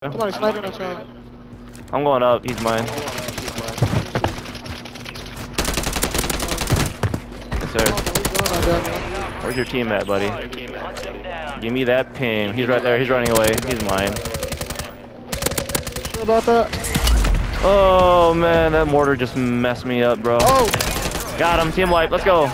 I'm going up. He's mine. Yes, sir. Where's your team at, buddy? Give me that ping. He's right there. He's running away. He's mine. About that? Oh man, that mortar just messed me up, bro. Oh, Got him. Team wipe. Let's go.